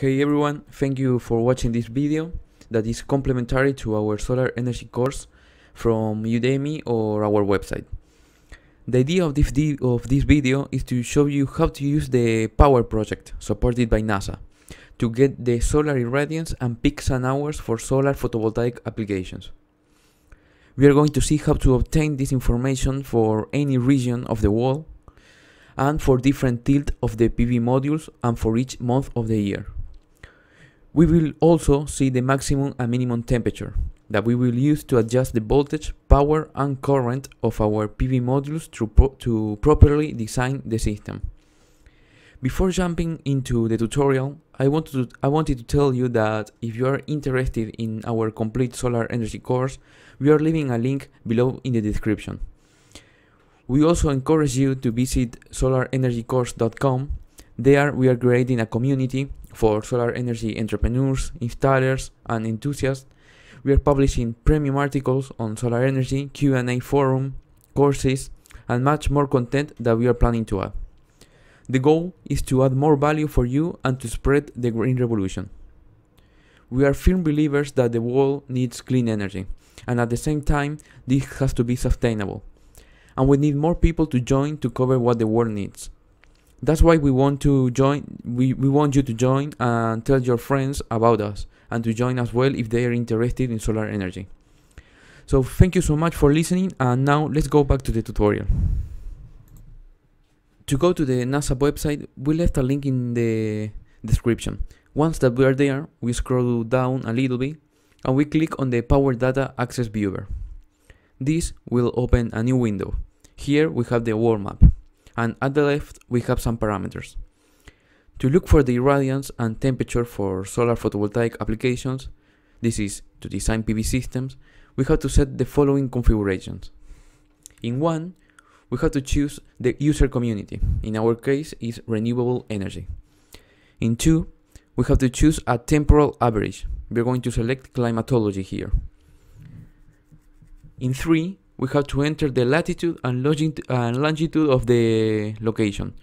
Hey everyone, thank you for watching this video that is complementary to our solar energy course from Udemy or our website. The idea of this, of this video is to show you how to use the POWER project supported by NASA to get the solar irradiance and peak sun hours for solar photovoltaic applications. We are going to see how to obtain this information for any region of the world and for different tilt of the PV modules and for each month of the year. We will also see the maximum and minimum temperature that we will use to adjust the voltage, power and current of our PV modules to, pro to properly design the system. Before jumping into the tutorial, I wanted, to, I wanted to tell you that if you are interested in our complete solar energy course, we are leaving a link below in the description. We also encourage you to visit solarenergycourse.com. There we are creating a community for solar energy entrepreneurs, installers, and enthusiasts. We are publishing premium articles on solar energy, Q&A forum, courses, and much more content that we are planning to add. The goal is to add more value for you and to spread the green revolution. We are firm believers that the world needs clean energy, and at the same time, this has to be sustainable. And we need more people to join to cover what the world needs. That's why we want to join we, we want you to join and tell your friends about us and to join as well if they are interested in solar energy. So thank you so much for listening and now let's go back to the tutorial. To go to the NASA website, we left a link in the description. Once that we are there, we scroll down a little bit and we click on the Power Data Access Viewer. This will open a new window. Here we have the world map and at the left we have some parameters. To look for the irradiance and temperature for solar photovoltaic applications, this is to design PV systems, we have to set the following configurations. In one, we have to choose the user community, in our case is renewable energy. In two, we have to choose a temporal average, we're going to select climatology here. In three, we have to enter the latitude and longitude of the location.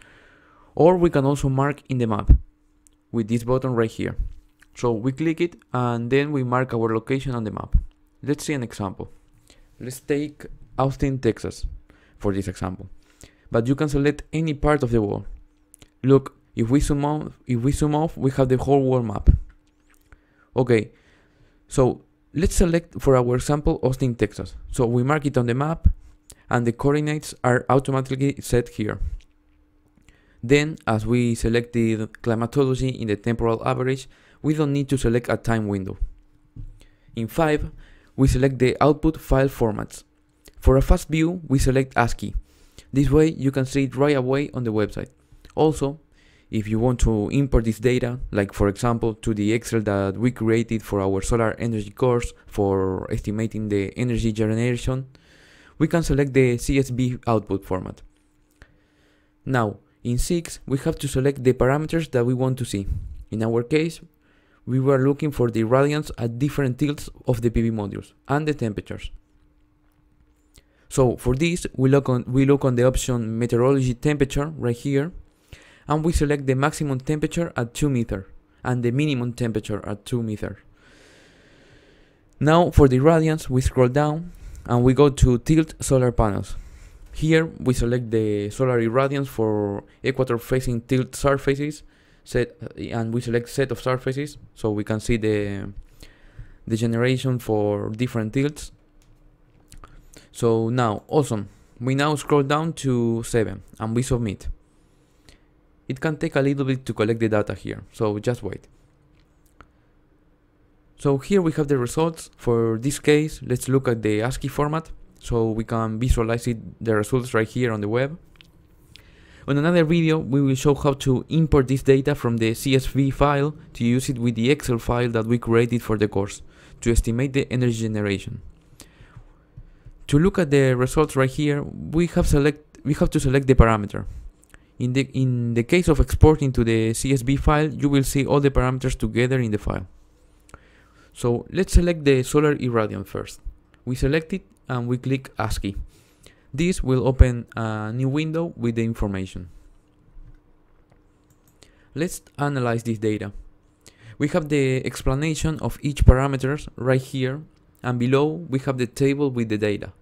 Or we can also mark in the map with this button right here. So we click it and then we mark our location on the map. Let's see an example. Let's take Austin, Texas for this example. But you can select any part of the world. Look, if we zoom out, if we zoom off, we have the whole world map. Okay, so Let's select for our example Austin, Texas. So we mark it on the map and the coordinates are automatically set here. Then as we selected climatology in the temporal average, we don't need to select a time window. In 5, we select the output file formats. For a fast view, we select ASCII. This way you can see it right away on the website. Also, if you want to import this data, like for example to the Excel that we created for our solar energy course for estimating the energy generation, we can select the CSV output format. Now, in 6, we have to select the parameters that we want to see. In our case, we were looking for the radiance at different tilts of the PV modules and the temperatures. So for this, we look on, we look on the option meteorology temperature right here and we select the maximum temperature at 2 meter and the minimum temperature at 2 meter. Now for the radiance we scroll down and we go to tilt solar panels. Here we select the solar irradiance for equator facing tilt surfaces set and we select set of surfaces so we can see the the generation for different tilts. So now awesome. We now scroll down to 7 and we submit. It can take a little bit to collect the data here, so just wait. So here we have the results. For this case, let's look at the ASCII format, so we can visualize it, the results right here on the web. On another video, we will show how to import this data from the CSV file to use it with the Excel file that we created for the course to estimate the energy generation. To look at the results right here, we have select we have to select the parameter. In the, in the case of exporting to the CSV file, you will see all the parameters together in the file. So let's select the solar irradiance first. We select it and we click ASCII. This will open a new window with the information. Let's analyze this data. We have the explanation of each parameters right here and below we have the table with the data.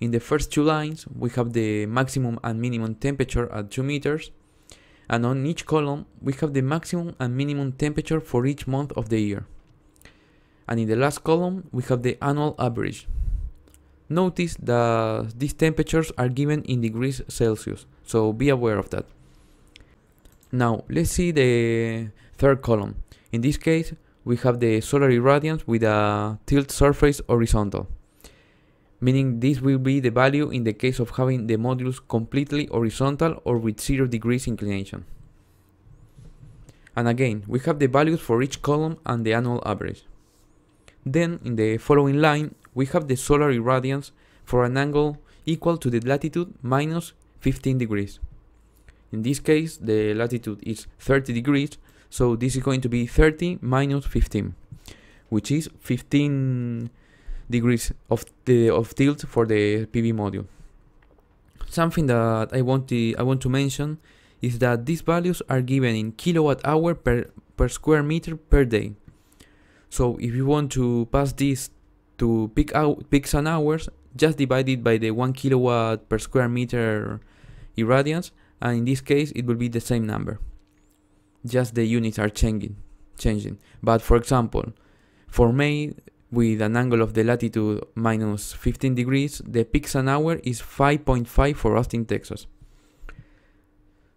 In the first two lines we have the maximum and minimum temperature at 2 meters and on each column we have the maximum and minimum temperature for each month of the year. And in the last column we have the annual average. Notice that these temperatures are given in degrees Celsius, so be aware of that. Now let's see the third column. In this case, we have the solar irradiance with a tilt surface horizontal, meaning this will be the value in the case of having the modules completely horizontal or with 0 degrees inclination. And again, we have the values for each column and the annual average. Then, in the following line, we have the solar irradiance for an angle equal to the latitude minus 15 degrees. In this case, the latitude is 30 degrees, so this is going to be 30 minus 15, which is 15 degrees of the of tilt for the PV module. Something that I want to I want to mention is that these values are given in kilowatt hour per per square meter per day. So if you want to pass this to peak out peak sun hours, just divide it by the one kilowatt per square meter irradiance, and in this case it will be the same number just the units are changing changing but for example for May with an angle of the latitude minus 15 degrees the peak sun hour is 5.5 for Austin Texas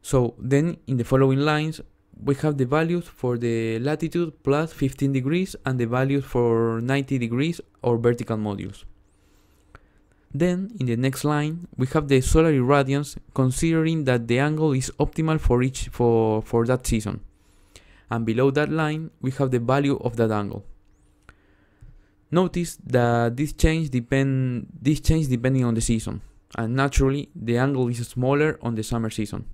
so then in the following lines we have the values for the latitude plus 15 degrees and the values for 90 degrees or vertical modules then, in the next line, we have the solar irradiance considering that the angle is optimal for each for, for that season. And below that line, we have the value of that angle. Notice that this change depend this change depending on the season, and naturally the angle is smaller on the summer season,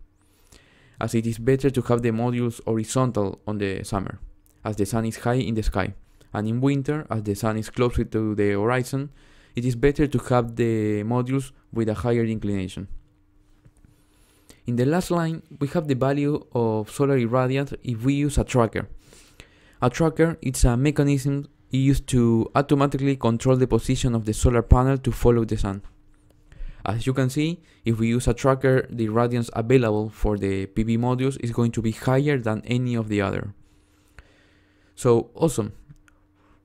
as it is better to have the modules horizontal on the summer, as the sun is high in the sky, and in winter, as the sun is closer to the horizon, it is better to have the modules with a higher inclination. In the last line, we have the value of solar irradiance if we use a tracker. A tracker is a mechanism used to automatically control the position of the solar panel to follow the sun. As you can see, if we use a tracker, the irradiance available for the PV modules is going to be higher than any of the other. So awesome,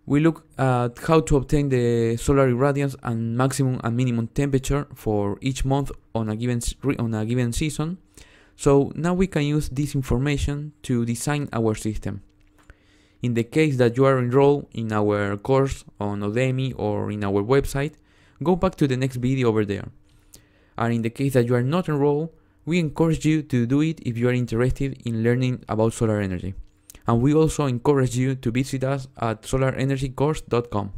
we look at how to obtain the solar irradiance and maximum and minimum temperature for each month on a given on a given season. So now we can use this information to design our system. In the case that you are enrolled in our course on Udemy or in our website, go back to the next video over there. And in the case that you are not enrolled, we encourage you to do it if you are interested in learning about solar energy and we also encourage you to visit us at solarenergycourse.com.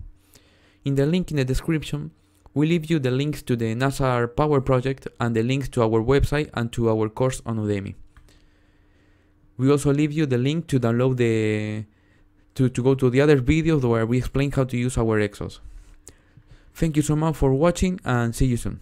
In the link in the description, we leave you the links to the NASA Power Project and the links to our website and to our course on Udemy. We also leave you the link to download the to, to go to the other videos where we explain how to use our Excels. Thank you so much for watching and see you soon.